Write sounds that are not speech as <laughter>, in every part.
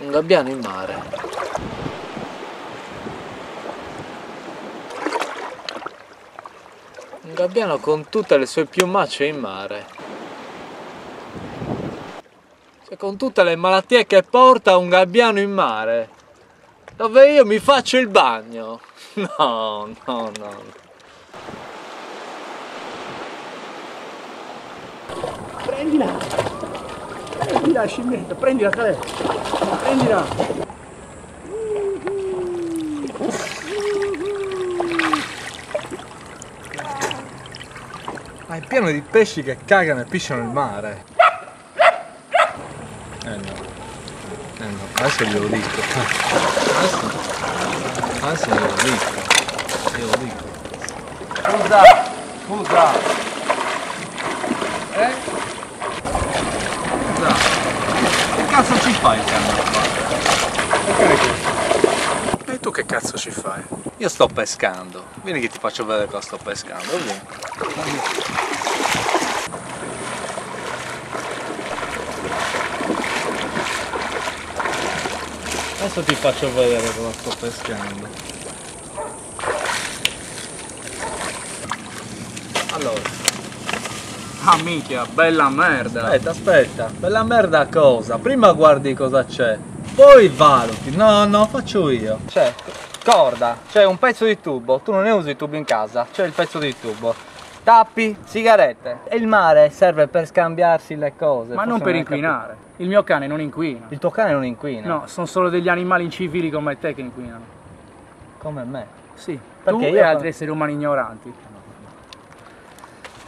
Un gabbiano in mare. Un gabbiano con tutte le sue piumacce in mare. Cioè, con tutte le malattie che porta un gabbiano in mare. Dove io mi faccio il bagno. <laughs> No, no, no. Prendila! Prendila, scimmietta, prendila, Calè! Prendila! Ma è pieno di pesci che cagano e pisciano il mare. Eh no. Eh no, adesso glielo dico. Adesso, adesso glielo dico. Glielo dico. Scusa! Scusa! Eh? Scusa. Che cazzo ci fai qua? E tu che cazzo ci fai? Io sto pescando. Vieni che ti faccio vedere cosa sto pescando. Vieni. Adesso ti faccio vedere cosa sto pescando. Ah minchia, bella merda! Aspetta, aspetta, bella merda cosa? Prima guardi cosa c'è, poi valuti. No, no, faccio io. C'è corda, c'è un pezzo di tubo, tu non ne usi il tubo in casa, c'è il pezzo di tubo. Tappi, sigarette. E il mare serve per scambiarsi le cose. Ma non per inquinare. Il mio cane non inquina. Il tuo cane non inquina. No, sono solo degli animali incivili come te che inquinano. Come me. Sì, Perché tu io- e altri esseri umani ignoranti.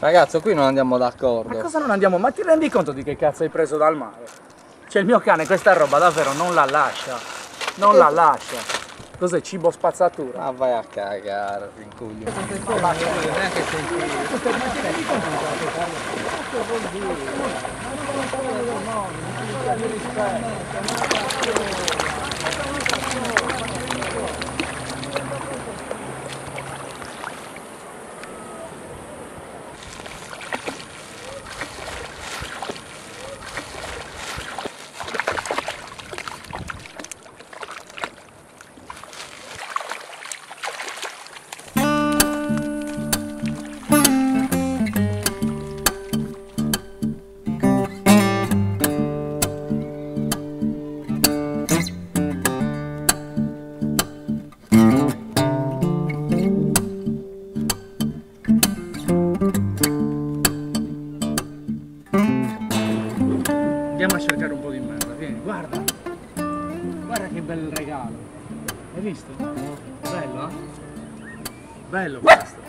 Ragazzo, qui non andiamo d'accordo. Ma cosa non andiamo? Ma ti rendi conto di che cazzo hai preso dal mare? Cioè il mio cane questa roba davvero non la lascia. Non la lascia. Cos'è cibo spazzatura? Ma vai a cagare, rincuglio. Andiamo a cercare un po' di merda, vieni, guarda. Guarda che bel regalo. Hai visto? Bello, eh? Bello questo.